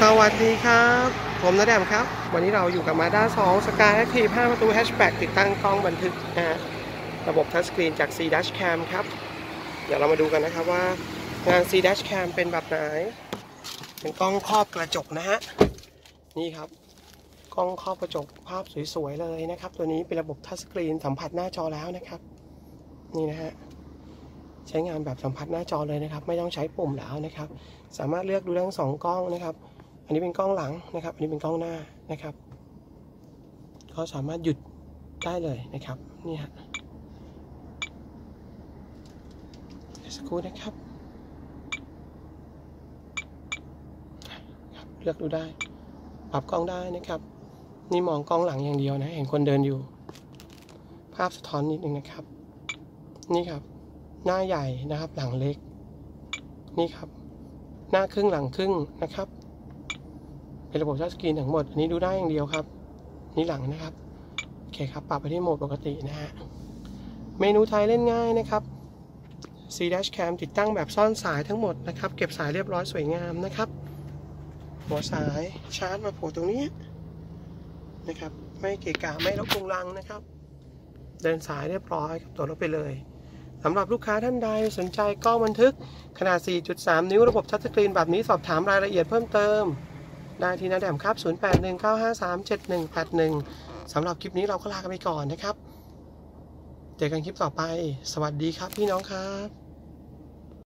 สวัสดีครับ ผมนาแดมครับ วันนี้เราอยู่กับ Mazda 2 Sky Active 5ประตู Hatchback ติดตั้งกล้องบันทึกนะฮะระบบทัชสกรีนจาก C Dash Cam ครับ เดี๋ยวเรามาดูกันนะครับว่างาน C Dash Cam เป็นแบบไหน เป็นกล้องครอบกระจกนะฮะ นี่ครับ กล้องครอบกระจกภาพสวยๆเลยนะครับ ตัวนี้เป็นระบบทัชสกรีนสัมผัสหน้าจอแล้วนะครับ นี่นะฮะ ใช้งานแบบสัมผัสหน้าจอเลยนะครับ ไม่ต้องใช้ปุ่มแล้วนะครับ สามารถเลือกดูได้ทั้งสองกล้องนะครับ อันนี้เป็นกล้องหลังนะครับ อันนี้เป็นกล้องหน้านะครับก็สามารถหยุดได้เลยนะครับนี่ฮะสักครู่นะครับเลือกดูได้ ปรับกล้องได้นะครับ นี่มองกล้องหลังอย่างเดียวนะ เห็นคนเดินอยู่ ภาพสะท้อนนิดนึงนะครับ นี่ครับ หน้าใหญ่นะครับ หลังเล็ก นี่ครับ หน้าครึ่งหลังครึ่งนะครับเป็นระบบทัชสกรีนทั้งหมดอันนี้ดูได้อย่างเดียวครับ นี่หลังนะครับโอเคครับ ปรับไปที่โหมดปกตินะฮะเมนูไทยเล่นง่ายนะครับ C Dash Cam ติดตั้งแบบซ่อนสายทั้งหมดนะครับ เก็บสายเรียบร้อยสวยงามนะครับ หัวสายชาร์จมาโผล่ตรงนี้นะครับ ไม่เกะกะไม่รบกวนรังนะครับ เดินสายเรียบร้อยกับตัวรถไปเลย สำหรับลูกค้าท่านใดสนใจกล้องบันทึกขนาด 4.3 นิ้วระบบทัชสกรีนแบบนี้สอบถามรายละเอียดเพิ่มเติม ได้ที่นาแดมครับ 0819537181 สำหรับคลิปนี้เราก็ลากันไปก่อนนะครับ เจอกันคลิปต่อไป สวัสดีครับพี่น้องครับ